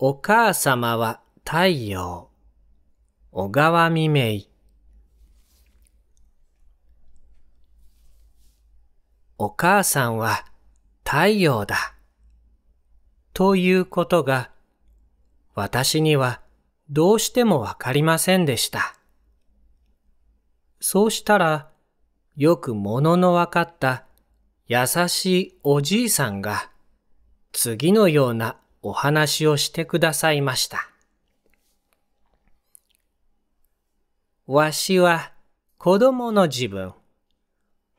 お母様は太陽。小川未明。お母さんは太陽だ。ということが私にはどうしてもわかりませんでした。そうしたらよくもののわかった優しいおじいさんが次のようなお話をしてくださいました。わしは子供の自分、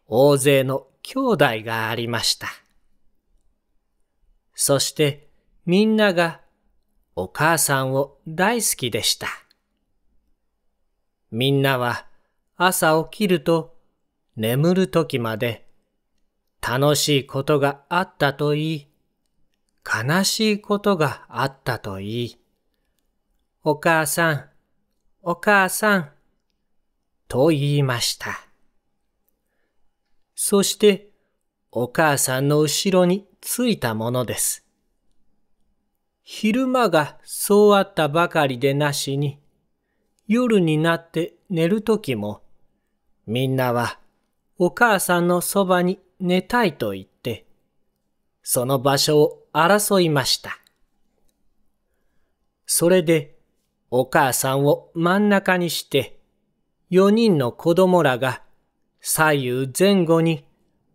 大勢の兄弟がありました。そしてみんながお母さんを大好きでした。みんなは朝起きると眠る時まで楽しいことがあったと言い、悲しいことがあったと言い、お母さん、お母さん、と言いました。そして、お母さんの後ろについたものです。昼間がそうあったばかりでなしに、夜になって寝るときも、みんなはお母さんのそばに寝たいと言って、その場所を争いました。それで、お母さんを真ん中にして、四人の子供らが左右前後に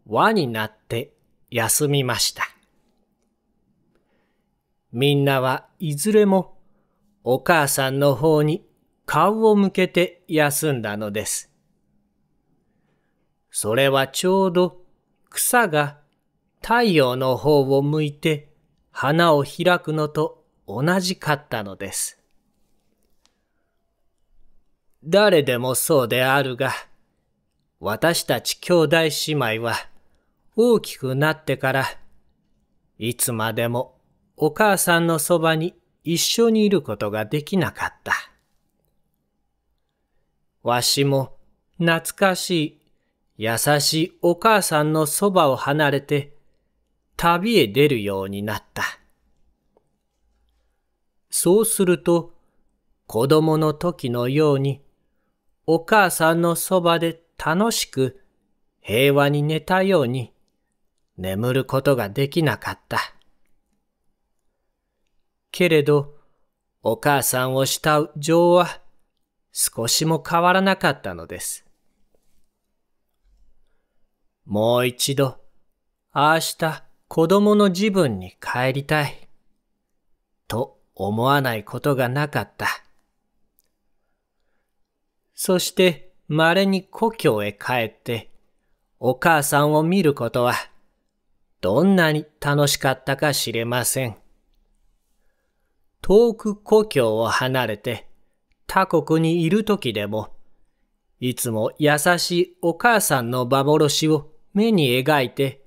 輪になって休みました。みんなはいずれもお母さんの方に顔を向けて休んだのです。それはちょうど草が太陽の方を向いて花を開くのと同じかったのです。誰でもそうであるが、私たち兄弟姉妹は大きくなってから、いつまでもお母さんのそばに一緒にいることができなかった。わしも懐かしい優しいお母さんのそばを離れて旅へ出るようになった。そうすると、子供の時のように、お母さんのそばで楽しく平和に寝たように、眠ることができなかった。けれど、お母さんを慕う情は少しも変わらなかったのです。もう一度、ああした子供の自分に帰りたい。と思わないことがなかった。そして稀に故郷へ帰ってお母さんを見ることはどんなに楽しかったか知れません。遠く故郷を離れて他国にいる時でもいつも優しいお母さんの幻を目に描いて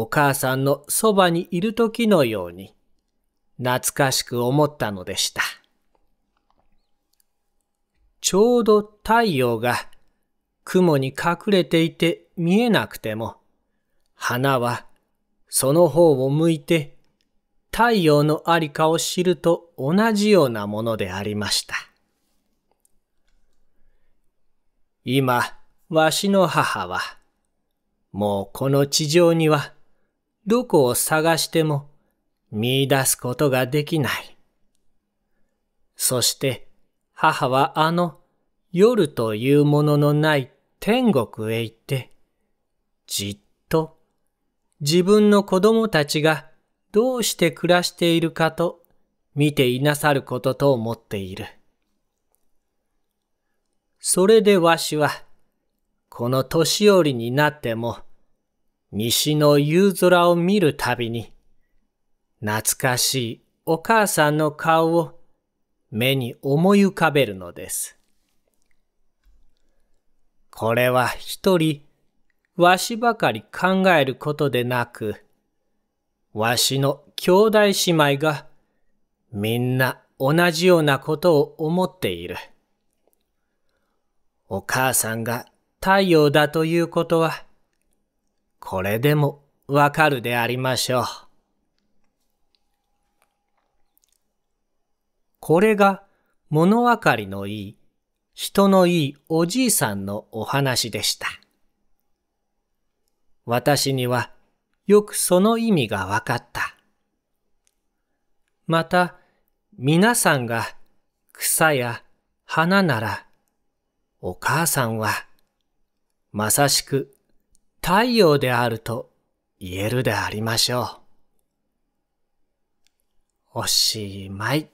お母さんのそばにいる時のように懐かしく思ったのでした。ちょうど太陽が雲に隠れていて見えなくても、花はその方を向いて太陽のありかを知ると同じようなものでありました。今、わしの母は、もうこの地上にはどこを探しても見出すことができない。そして母はあの夜というもののない天国へ行って、じっと自分の子供たちがどうして暮らしているかと見ていなさることと思っている。それでわしは、この年寄りになっても、西の夕空を見るたびに、懐かしいお母さんの顔を目に思い浮かべるのです。これは一人、わしばかり考えることでなく、わしの兄弟姉妹がみんな同じようなことを思っている。お母さんが太陽だということは、これでもわかるでありましょう。これが物分かりのいい、人のいいおじいさんのお話でした。私にはよくその意味が分かった。また、皆さんが草や花なら、お母さんは、まさしく太陽であると言えるでありましょう。おしまい。